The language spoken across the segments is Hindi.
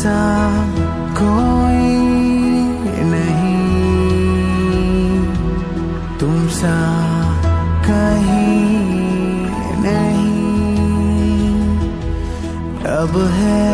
सा कोई नहीं। तुम सा कहीं नहीं। अब है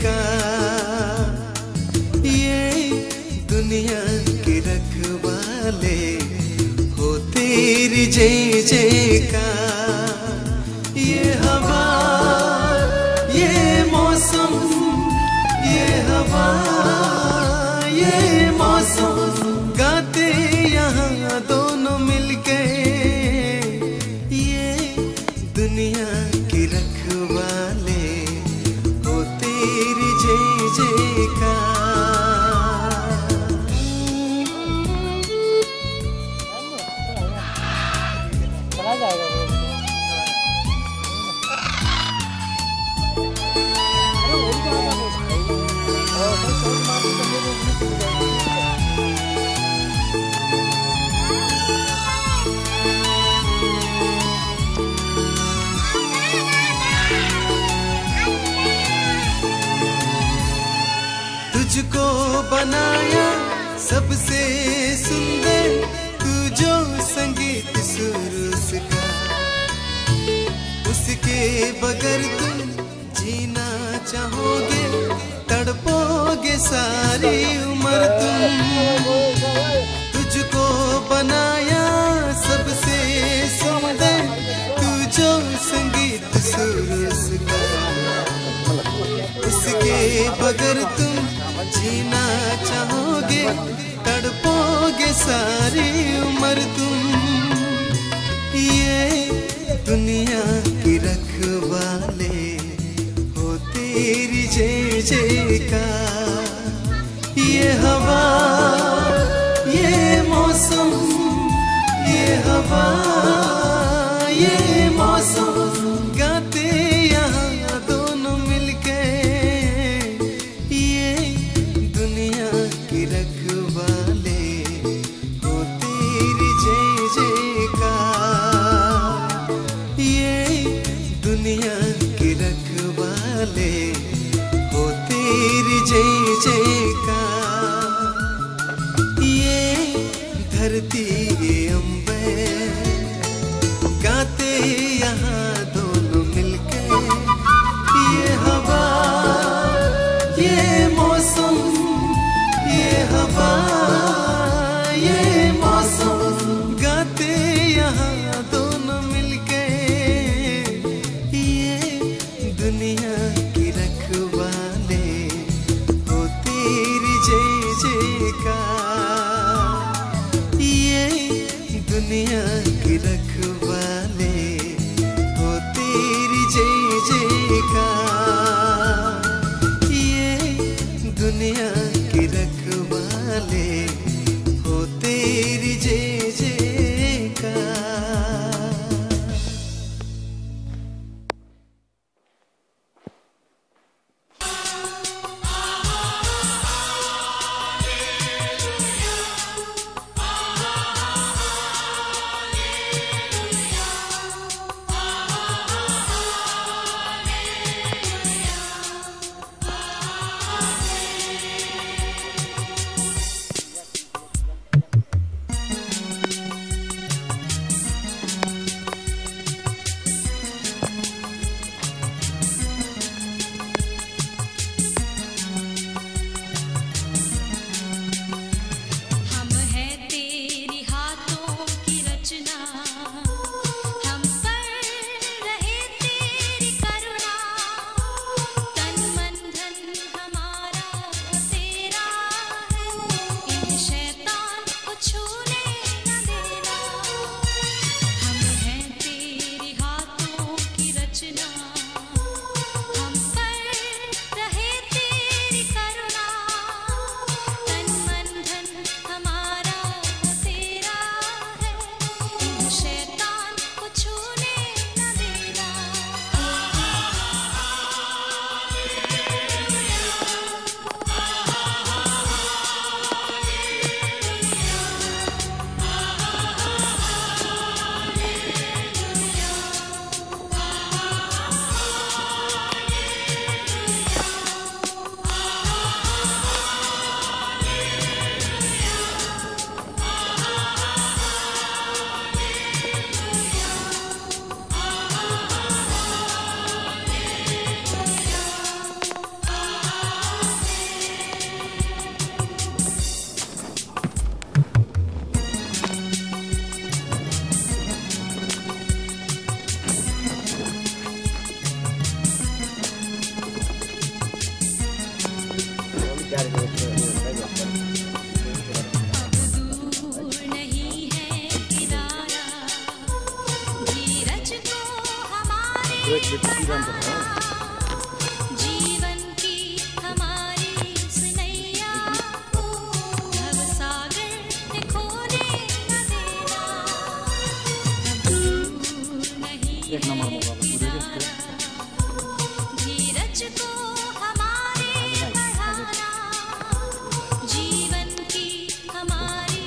ficar see. बगैर तुम जीना चाहोगे, तड़पोगे सारी उम्र तुम। तुझको बनाया सबसे सुंदर, तू जो संगीत सुरस उसके बगैर तुम जीना चाहोगे, तड़पोगे सारी उम्र तुम। वाले हो तेरी जय जयकार। नहीं एक नंबर मौका पर के धीरज को हमारे बढ़ाना जीवन की हमारी